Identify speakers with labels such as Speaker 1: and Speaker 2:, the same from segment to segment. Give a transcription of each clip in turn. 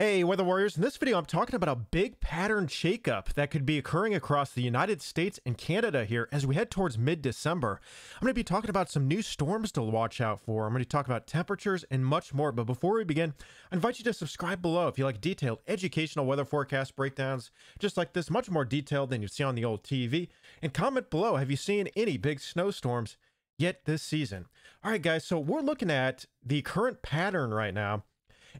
Speaker 1: Hey, Weather Warriors. In this video, I'm talking about a big pattern shakeup that could be occurring across the United States and Canada here as we head towards mid-December. I'm going to be talking about some new storms to watch out for. I'm going to talk about temperatures and much more. But before we begin, I invite you to subscribe below if you like detailed educational weather forecast breakdowns, just like this, much more detailed than you see on the old TV. And comment below, have you seen any big snowstorms yet this season? All right, guys, so we're looking at the current pattern right now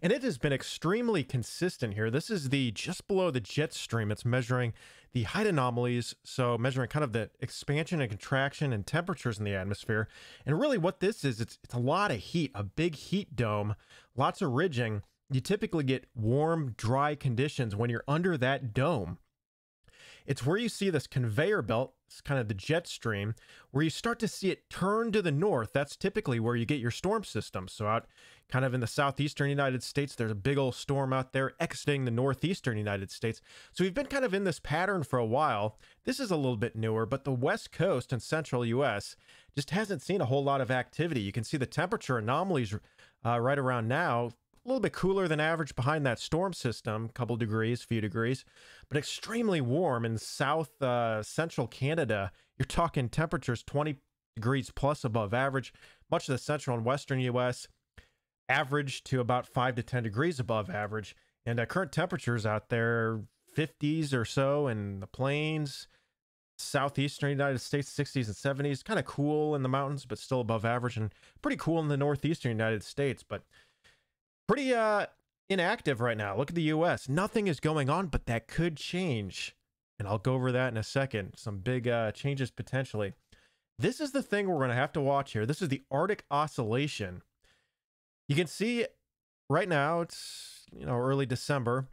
Speaker 1: and it has been extremely consistent here. This is the just below the jet stream. It's measuring the height anomalies, so measuring kind of the expansion and contraction and temperatures in the atmosphere. And really what this is, it's, it's a lot of heat, a big heat dome, lots of ridging. You typically get warm, dry conditions when you're under that dome. It's where you see this conveyor belt, it's kind of the jet stream, where you start to see it turn to the north. That's typically where you get your storm system. So out kind of in the southeastern United States, there's a big old storm out there exiting the northeastern United States. So we've been kind of in this pattern for a while. This is a little bit newer, but the west coast and central U.S. just hasn't seen a whole lot of activity. You can see the temperature anomalies uh, right around now a little bit cooler than average behind that storm system, a couple degrees, a few degrees, but extremely warm in south uh, central Canada. You're talking temperatures 20 degrees plus above average. Much of the central and western U.S. average to about 5 to 10 degrees above average. And uh, current temperatures out there, 50s or so in the plains, southeastern United States, 60s and 70s. Kind of cool in the mountains, but still above average, and pretty cool in the northeastern United States. But pretty uh inactive right now. Look at the US. Nothing is going on, but that could change. And I'll go over that in a second. Some big uh, changes potentially. This is the thing we're going to have to watch here. This is the Arctic Oscillation. You can see right now it's, you know, early December,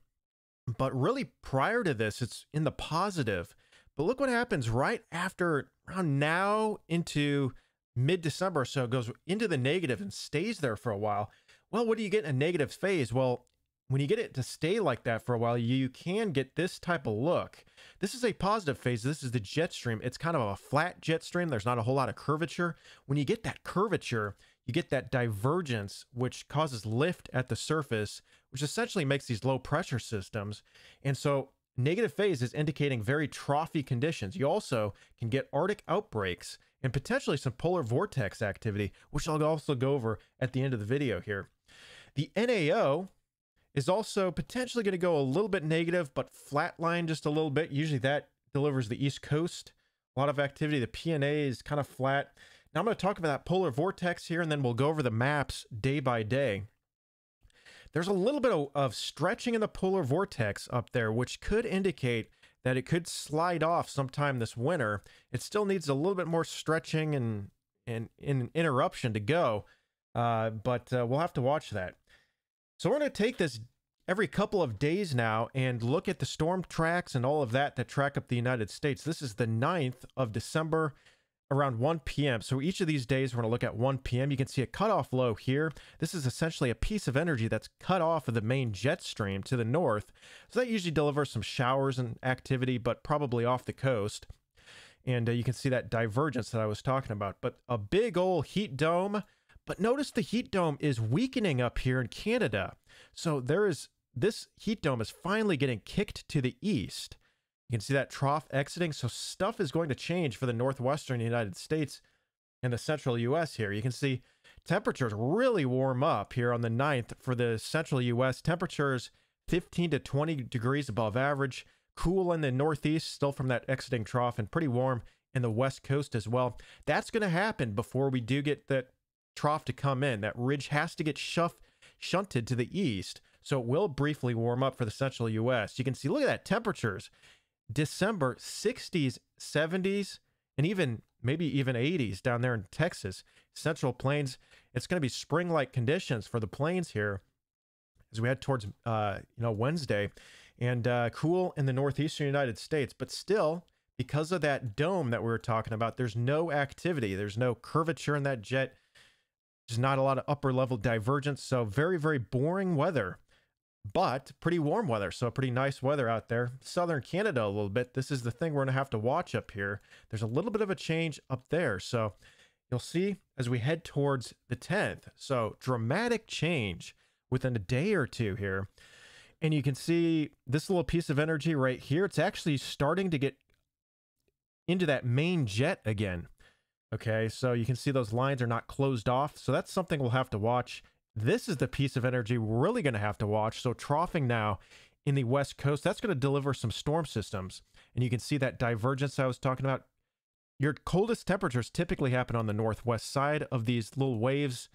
Speaker 1: but really prior to this, it's in the positive. But look what happens right after around now into mid December. So it goes into the negative and stays there for a while. Well, what do you get in a negative phase? Well, when you get it to stay like that for a while, you can get this type of look. This is a positive phase. This is the jet stream. It's kind of a flat jet stream. There's not a whole lot of curvature. When you get that curvature, you get that divergence, which causes lift at the surface, which essentially makes these low pressure systems. And so negative phase is indicating very troughy conditions. You also can get Arctic outbreaks and potentially some polar vortex activity, which I'll also go over at the end of the video here. The NAO is also potentially going to go a little bit negative, but flatline just a little bit. Usually that delivers the East Coast. A lot of activity. The PNA is kind of flat. Now I'm going to talk about that polar vortex here, and then we'll go over the maps day by day. There's a little bit of, of stretching in the polar vortex up there, which could indicate that it could slide off sometime this winter. It still needs a little bit more stretching and, and, and interruption to go, uh, but uh, we'll have to watch that. So we're going to take this every couple of days now and look at the storm tracks and all of that that track up the United States. This is the 9th of December around 1 p.m. So each of these days, we're going to look at 1 p.m. You can see a cutoff low here. This is essentially a piece of energy that's cut off of the main jet stream to the north. So that usually delivers some showers and activity, but probably off the coast. And uh, you can see that divergence that I was talking about. But a big old heat dome but notice the heat dome is weakening up here in Canada. So there is this heat dome is finally getting kicked to the east. You can see that trough exiting. So stuff is going to change for the northwestern United States and the central US here. You can see temperatures really warm up here on the 9th for the central US. Temperatures 15 to 20 degrees above average. Cool in the northeast, still from that exiting trough, and pretty warm in the west coast as well. That's going to happen before we do get that trough to come in. That ridge has to get shuff, shunted to the east, so it will briefly warm up for the central U.S. You can see, look at that temperatures. December 60s, 70s, and even maybe even 80s down there in Texas, Central Plains. It's going to be spring-like conditions for the plains here as we head towards uh, you know Wednesday, and uh, cool in the northeastern United States. But still, because of that dome that we were talking about, there's no activity. There's no curvature in that jet There's not a lot of upper level divergence. So very, very boring weather, but pretty warm weather. So pretty nice weather out there. Southern Canada a little bit. This is the thing we're going to have to watch up here. There's a little bit of a change up there. So you'll see as we head towards the 10th. So dramatic change within a day or two here. And you can see this little piece of energy right here. It's actually starting to get into that main jet again. Okay, so you can see those lines are not closed off. So that's something we'll have to watch. This is the piece of energy we're really going to have to watch. So troughing now in the west coast, that's going to deliver some storm systems. And you can see that divergence I was talking about. Your coldest temperatures typically happen on the northwest side of these little waves.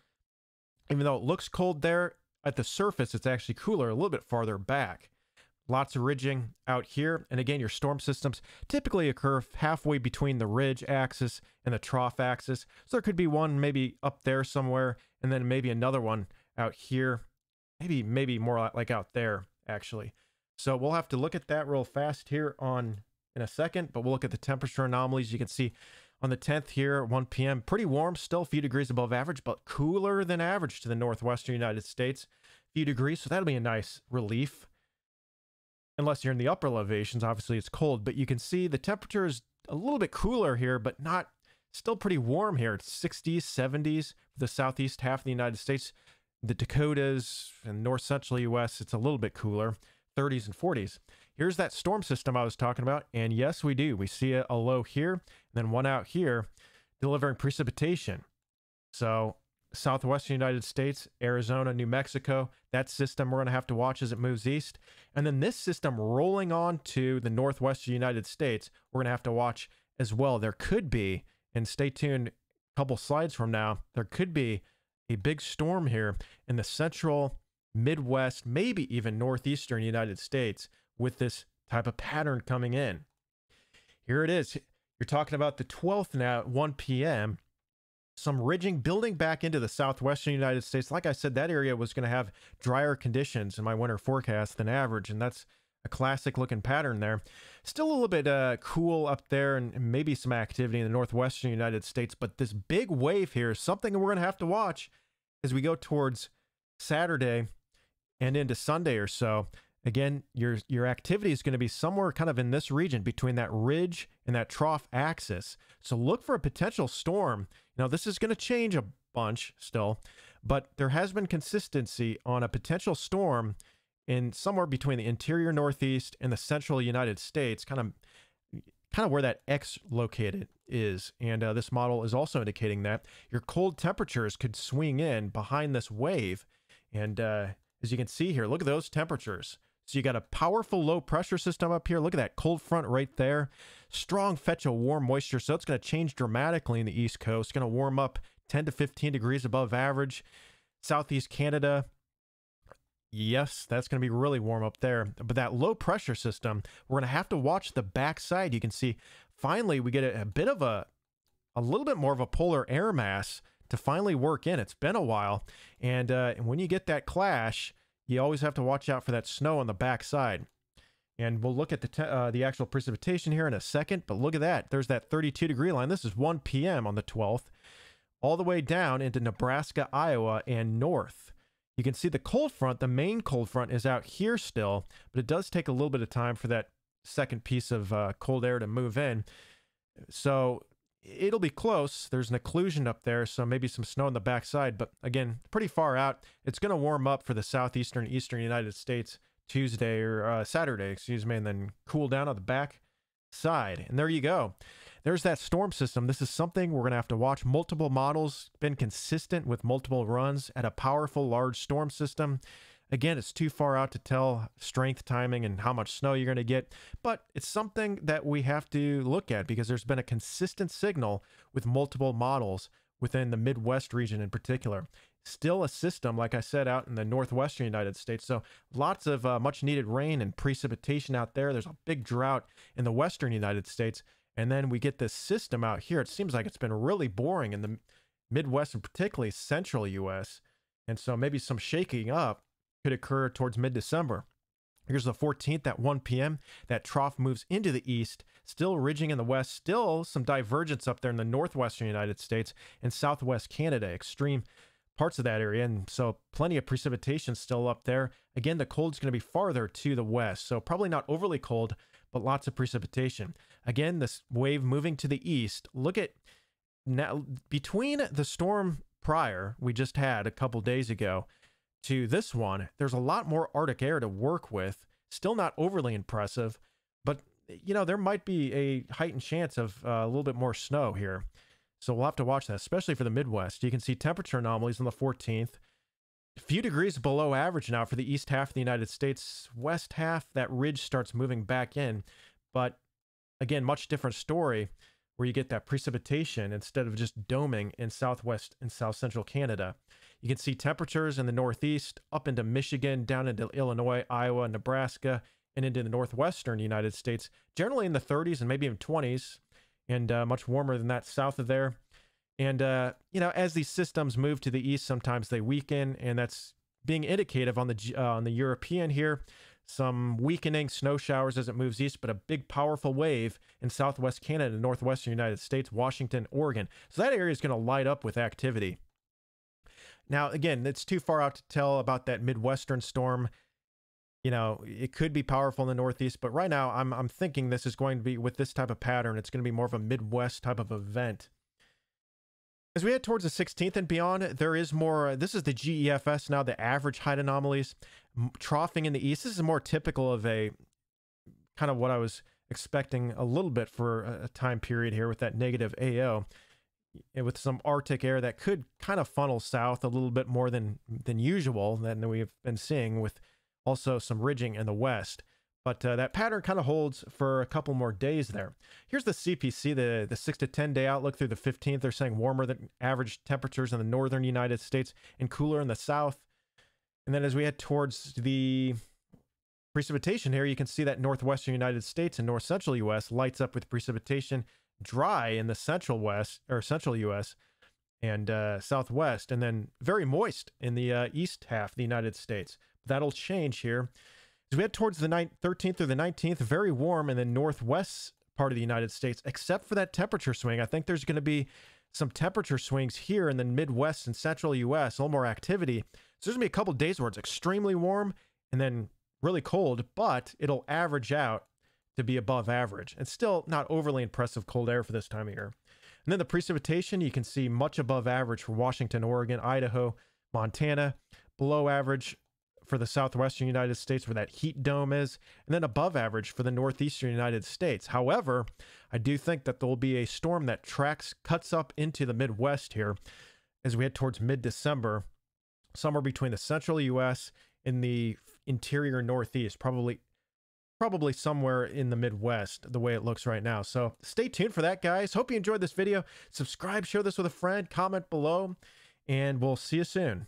Speaker 1: Even though it looks cold there, at the surface, it's actually cooler a little bit farther back. Lots of ridging out here. And again, your storm systems typically occur halfway between the ridge axis and the trough axis. So there could be one maybe up there somewhere, and then maybe another one out here. Maybe, maybe more like out there, actually. So we'll have to look at that real fast here on in a second, but we'll look at the temperature anomalies. You can see on the 10th here, 1 p.m., pretty warm, still a few degrees above average, but cooler than average to the northwestern United States. A few degrees, so that'll be a nice relief. Unless you're in the upper elevations, obviously it's cold, but you can see the temperature is a little bit cooler here, but not still pretty warm here. It's 60s, 70s for the southeast half of the United States. The Dakotas and north central US, it's a little bit cooler, 30s and 40s. Here's that storm system I was talking about. And yes, we do. We see a, a low here, and then one out here delivering precipitation. So southwestern United States, Arizona, New Mexico, that system we're going to have to watch as it moves east. And then this system rolling on to the northwestern United States, we're going to have to watch as well. There could be, and stay tuned a couple slides from now, there could be a big storm here in the central, Midwest, maybe even northeastern United States with this type of pattern coming in. Here it is. You're talking about the 12th now at 1 p.m. Some ridging building back into the southwestern United States. Like I said, that area was going to have drier conditions in my winter forecast than average, and that's a classic looking pattern there. Still a little bit uh, cool up there and maybe some activity in the northwestern United States, but this big wave here is something we're going to have to watch as we go towards Saturday and into Sunday or so again, your your activity is going to be somewhere kind of in this region between that ridge and that trough axis. So look for a potential storm. Now this is going to change a bunch still, but there has been consistency on a potential storm in somewhere between the interior northeast and the central United States, kind of kind of where that X located is. And uh, this model is also indicating that your cold temperatures could swing in behind this wave. And uh, as you can see here, look at those temperatures. So you got a powerful low pressure system up here. Look at that cold front right there. Strong fetch of warm moisture. So it's going to change dramatically in the East Coast. It's going to warm up 10 to 15 degrees above average. Southeast Canada, Yes, that's going to be really warm up there. But that low pressure system, we're going to have to watch the backside. You can see finally we get a, a, bit of a a little bit more of a polar air mass to finally work in. It's been a while. And, uh, and when you get that clash, you always have to watch out for that snow on the backside. And we'll look at the uh, the actual precipitation here in a second. But look at that. There's that 32 degree line. This is 1 p.m. on the 12th, all the way down into Nebraska, Iowa, and north. You can see the cold front, the main cold front, is out here still, but it does take a little bit of time for that second piece of uh, cold air to move in. So it'll be close. There's an occlusion up there, so maybe some snow on the backside, but again, pretty far out. It's going to warm up for the southeastern, eastern United States Tuesday or uh, Saturday, excuse me, and then cool down on the back side. And there you go. There's that storm system. This is something we're going to have to watch. Multiple models, been consistent with multiple runs at a powerful large storm system. Again, it's too far out to tell strength, timing, and how much snow you're going to get, but it's something that we have to look at because there's been a consistent signal with multiple models within the Midwest region in particular. Still a system, like I said, out in the northwestern United States. So lots of uh, much needed rain and precipitation out there. There's a big drought in the western United States. And then we get this system out here. It seems like it's been really boring in the Midwest and particularly central US. And so maybe some shaking up could occur towards mid December. Here's the 14th at 1 p.m. That trough moves into the east, still ridging in the west, still some divergence up there in the northwestern United States and southwest Canada, extreme parts of that area. And so plenty of precipitation still up there. Again, the cold's going to be farther to the west, so probably not overly cold, but lots of precipitation. Again, this wave moving to the east. Look at now between the storm prior we just had a couple days ago to this one, there's a lot more Arctic air to work with. Still not overly impressive, but you know, there might be a heightened chance of uh, a little bit more snow here. So we'll have to watch that, especially for the Midwest. You can see temperature anomalies on the 14th. A few degrees below average now for the east half of the United States. West half, that ridge starts moving back in. But again, much different story where you get that precipitation instead of just doming in southwest and south central Canada. You can see temperatures in the northeast, up into Michigan, down into Illinois, Iowa, Nebraska, and into the northwestern United States, generally in the 30s and maybe even 20s, and uh, much warmer than that south of there. And, uh, you know, as these systems move to the east, sometimes they weaken, and that's being indicative on the, uh, on the European here. Some weakening snow showers as it moves east, but a big, powerful wave in southwest Canada, northwestern United States, Washington, Oregon. So that area is going to light up with activity. Now, again, it's too far out to tell about that Midwestern storm you know, it could be powerful in the Northeast, but right now I'm I'm thinking this is going to be with this type of pattern, it's going to be more of a Midwest type of event. As we head towards the 16th and beyond, there is more. Uh, this is the GEFS now, the average height anomalies, troughing in the east. This is more typical of a kind of what I was expecting a little bit for a time period here with that negative AO with some Arctic air that could kind of funnel south a little bit more than than usual than we've been seeing with also some ridging in the west. But uh, that pattern kind of holds for a couple more days there. Here's the CPC, the, the 6 to 10 day outlook through the 15th. They're saying warmer than average temperatures in the northern United States and cooler in the south. And then as we head towards the precipitation here, you can see that northwestern United States and north central US lights up with precipitation, dry in the central west or central US and uh, southwest, and then very moist in the uh, east half of the United States. That'll change here. As we head towards the 13th through the 19th, very warm in the northwest part of the United States, except for that temperature swing. I think there's going to be some temperature swings here in the Midwest and central US, a little more activity. So there's going to be a couple days where it's extremely warm and then really cold, but it'll average out to be above average. And still not overly impressive cold air for this time of year. And then the precipitation, you can see much above average for Washington, Oregon, Idaho, Montana, below average for the southwestern United States where that heat dome is, and then above average for the northeastern United States. However, I do think that there will be a storm that tracks, cuts up into the Midwest here as we head towards mid December, somewhere between the central US and the interior Northeast, probably. Probably somewhere in the Midwest, the way it looks right now. So stay tuned for that, guys. Hope you enjoyed this video. Subscribe, share this with a friend, comment below, and we'll see you soon.